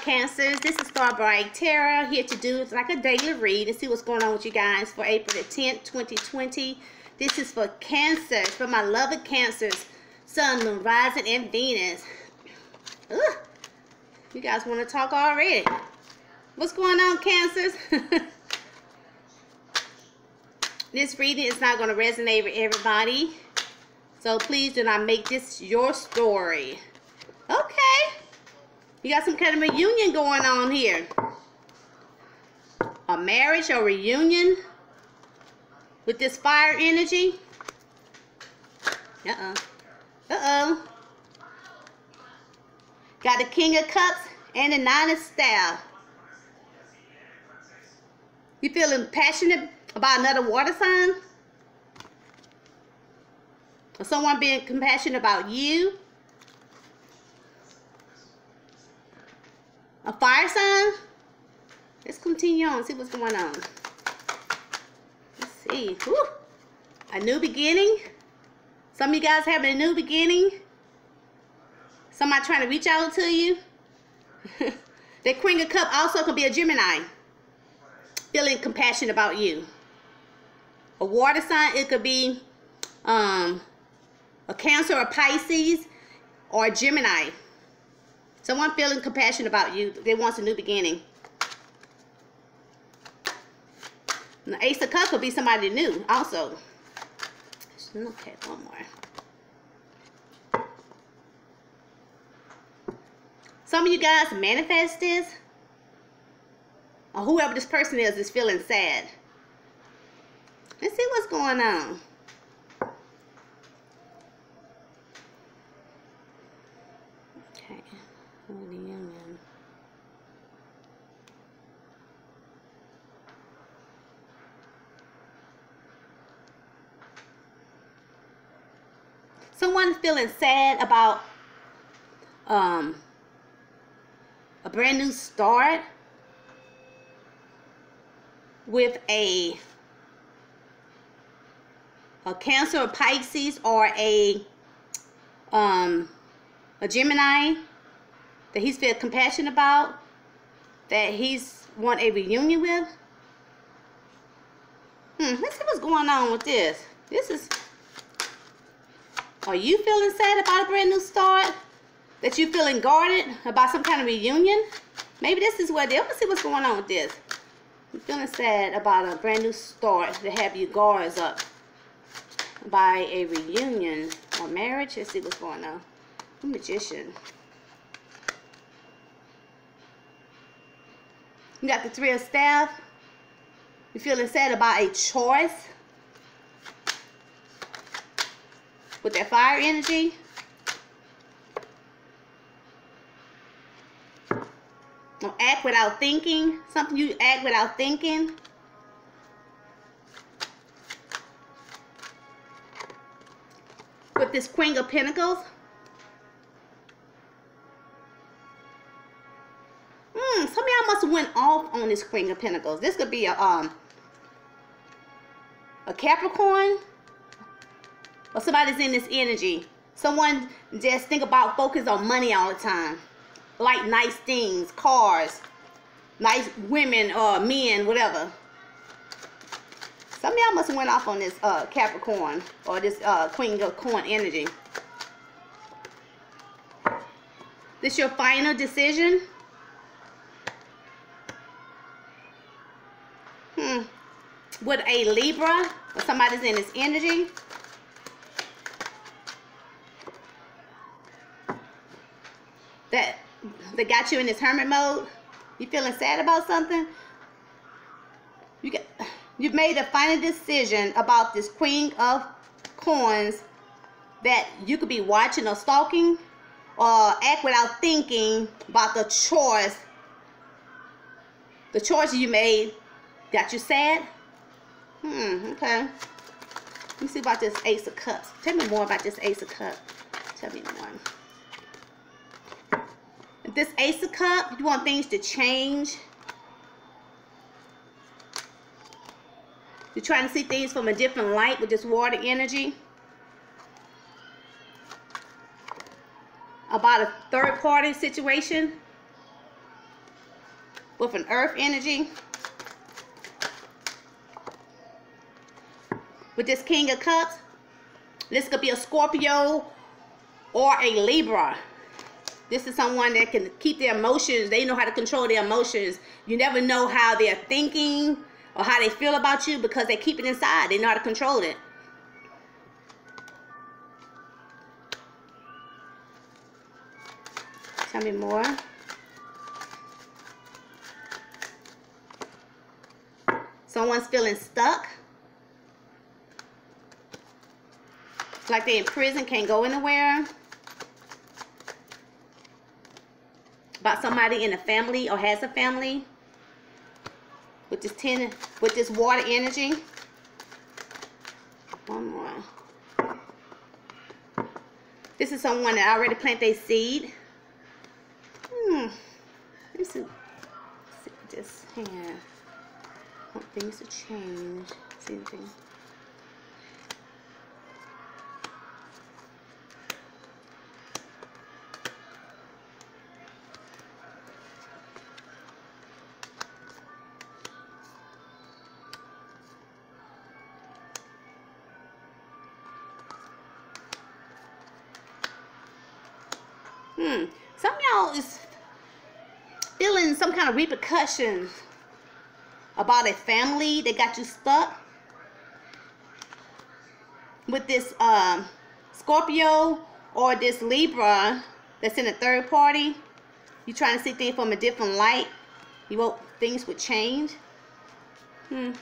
Cancers? This is Star Bright Tarot here to do like a daily read and see what's going on with you guys for April the 10th, 2020. This is for Cancers, for my loved Cancers, Sun, Moon, Rising, and Venus. Ugh. You guys want to talk already? What's going on, Cancers? this reading is not going to resonate with everybody. So please do not make this your story. Okay. You got some kind of reunion going on here. A marriage or reunion with this fire energy. Uh-oh. Uh-oh. Got the King of Cups and the Nine of Staff. You feeling passionate about another water sign? Or someone being compassionate about you? A fire sign? Let's continue on, see what's going on. Let's see. A new beginning. Some of you guys having a new beginning. Somebody trying to reach out to you. the Queen of Cup also could be a Gemini. Feeling compassion about you. A water sign, it could be um, a Cancer or Pisces or a Gemini. Someone feeling compassion about you. They want a new beginning. And the Ace of Cups could be somebody new also. Okay, one more. Some of you guys manifest this. Or whoever this person is is feeling sad. Let's see what's going on. Someone feeling sad about um, a brand new start with a a Cancer or Pisces or a um, a Gemini that he's feel compassion about that he's want a reunion with. Hmm, let's see what's going on with this. This is are you feeling sad about a brand new start? That you feeling guarded about some kind of reunion? Maybe this is where they let's see what's going on with this. You feeling sad about a brand new start to have your guards up by a reunion or marriage? Let's see what's going on. A magician. You got the three of staff. You feeling sad about a choice with that fire energy. Don't act without thinking. Something you act without thinking. With this Queen of Pentacles. Hmm, some of y'all must have went off on this Queen of Pentacles. This could be a um a Capricorn or somebody's in this energy. Someone just think about focus on money all the time. Like nice things, cars, nice women or men, whatever. Some of y'all must have went off on this uh, Capricorn or this uh, Queen of Corn energy. This your final decision? Hmm. With a Libra or somebody's in this energy. That got you in this hermit mode? You feeling sad about something? You get you've made a final decision about this queen of coins that you could be watching or stalking or act without thinking about the choice the choice you made. Got you sad? Hmm okay. Let me see about this ace of cups. Tell me more about this ace of cups. Tell me more this Ace of Cup, you want things to change. You're trying to see things from a different light with this water energy. About a third party situation. with an earth energy. With this King of Cups, this could be a Scorpio or a Libra. This is someone that can keep their emotions. They know how to control their emotions. You never know how they're thinking or how they feel about you because they keep it inside. They know how to control it. Tell me more. Someone's feeling stuck. Like they're in prison, can't go anywhere. About somebody in a family or has a family. With this ten with this water energy. One more. This is someone that already planted a seed. Hmm. This is this here. Want things to change. See anything? Is feeling some kind of repercussions about a family that got you stuck with this um, Scorpio or this Libra that's in a third party. You're trying to see things from a different light. You hope things would change. Hmm.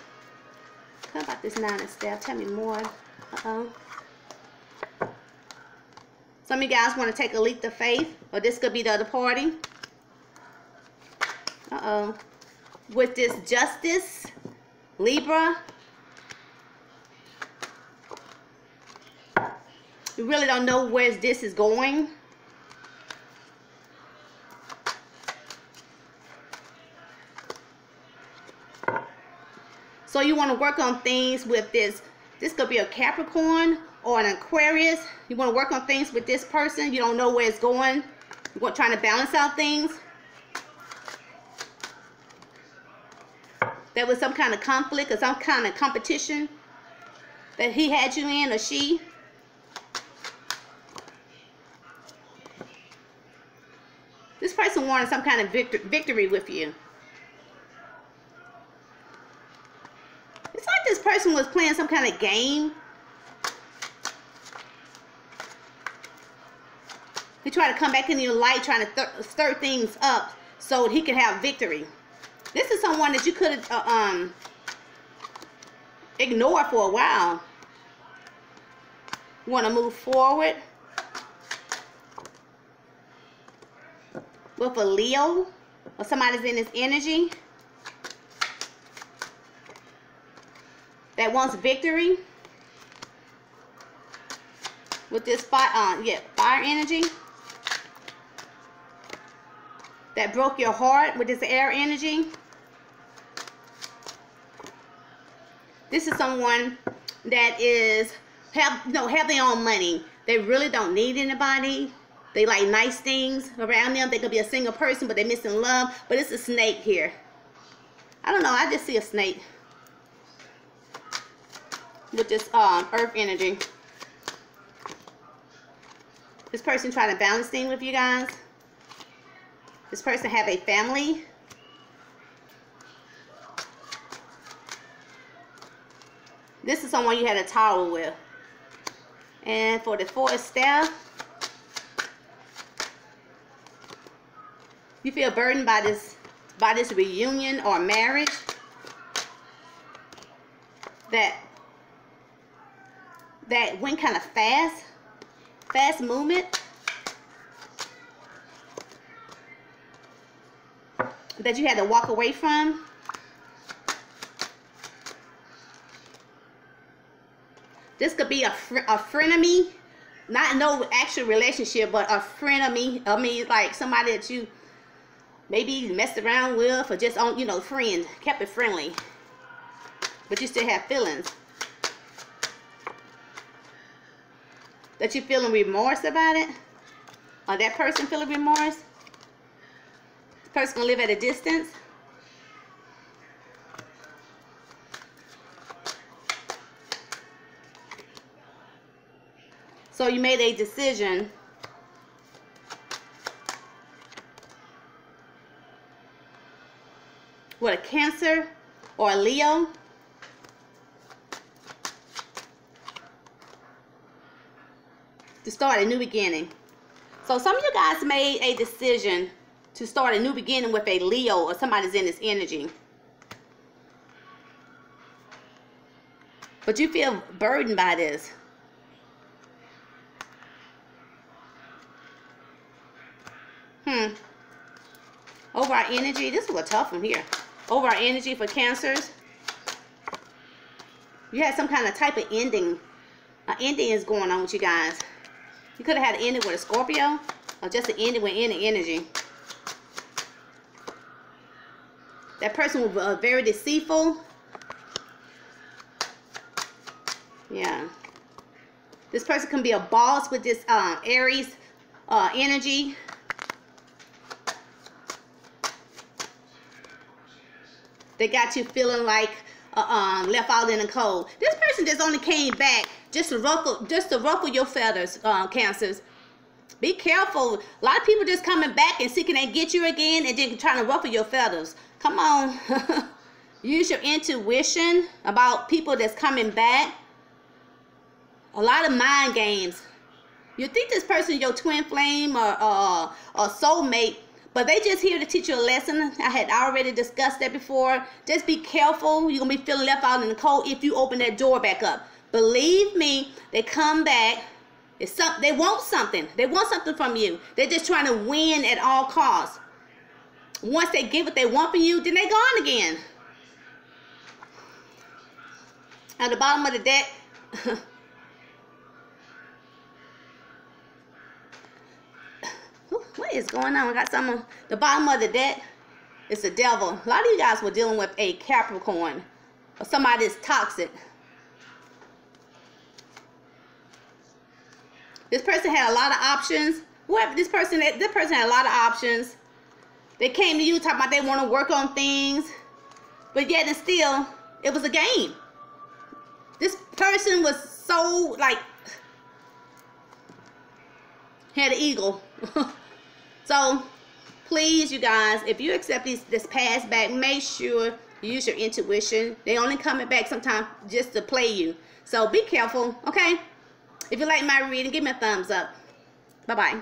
How about this nine of staff? Tell me more. Uh-oh. Some of you guys want to take a leap of faith, or this could be the other party. Uh-oh. With this justice, Libra, you really don't know where this is going. So you want to work on things with this. This could be a Capricorn or an Aquarius. You want to work on things with this person. You don't know where it's going. You're trying to balance out things. There was some kind of conflict or some kind of competition that he had you in or she. This person wanted some kind of victor victory with you. It's like this person was playing some kind of game He tried to come back into your light, trying to stir things up so he can have victory. This is someone that you could uh, um, ignored for a while. You want to move forward? With a Leo? Or somebody's in this energy? That wants victory? With this fire, uh, yeah, fire energy that broke your heart with this air energy. This is someone that is have know have their own money. They really don't need anybody. They like nice things around them. They could be a single person, but they're missing love. But it's a snake here. I don't know. I just see a snake with this um, earth energy. This person trying to balance things with you guys. This person have a family. This is someone you had a tower with. And for the four staff, you feel burdened by this by this reunion or marriage that that went kind of fast, fast movement. That you had to walk away from? This could be a, fr a frenemy, not no actual relationship, but a frenemy. I mean, like somebody that you maybe messed around with or just on, you know, friend, kept it friendly. But you still have feelings. That you feeling remorse about it? Or that person feeling remorse? The person to live at a distance. So you made a decision with a Cancer or a Leo. To start a new beginning. So some of you guys made a decision to start a new beginning with a Leo or somebody's in this energy. But you feel burdened by this. Hmm. Over our energy. This was a tough one here. Over our energy for cancers. You had some kind of type of ending. An ending is going on with you guys. You could have had an ending with a Scorpio. Or just an ending with any energy. That person was uh, very deceitful. Yeah. This person can be a boss with this uh, Aries uh, energy. They got you feeling like uh, um, left out in the cold. This person just only came back just to ruffle, just to ruffle your feathers, uh, cancers. Be careful. A lot of people just coming back and seeking to get you again and then trying to ruffle your feathers. Come on. Use your intuition about people that's coming back. A lot of mind games. You think this person your twin flame or, or, or soulmate, but they just here to teach you a lesson. I had already discussed that before. Just be careful. You're going to be feeling left out in the cold if you open that door back up. Believe me, they come back. It's some, they want something. They want something from you. They're just trying to win at all costs. Once they get what they want from you, then they gone again. At the bottom of the deck, what is going on? I got someone. the bottom of the deck. It's the devil. A lot of you guys were dealing with a Capricorn or somebody that's toxic. This person had a lot of options. What this person, this person had a lot of options. They came to you talking about they want to work on things, but yet and still, it was a game. This person was so like had an eagle. so please, you guys, if you accept these this pass back, make sure you use your intuition. They only coming back sometimes just to play you. So be careful, okay? If you like my reading, give me a thumbs up. Bye-bye.